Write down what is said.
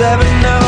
seven nine